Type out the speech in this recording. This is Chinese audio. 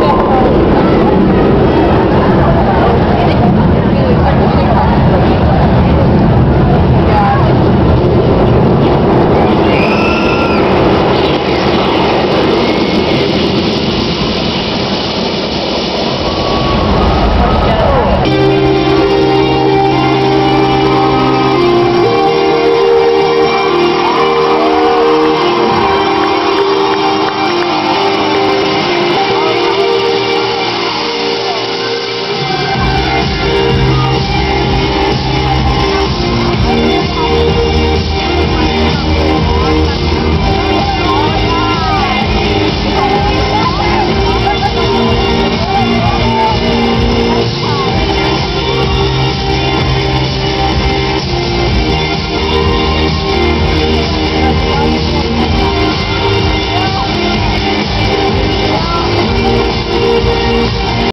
谢。